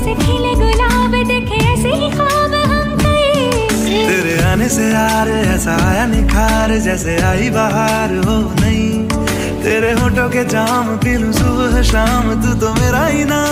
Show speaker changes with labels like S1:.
S1: जैसे खिले गुलाब देखे, ऐसे ही ख्वाब हम कई
S2: तेरे आने से यार ऐसा आया निखार, जैसे आई बाहर, हो नहीं। तेरे होठों के जाम पी लूँ सुबह शाम, तू तो मेरा ही नाम।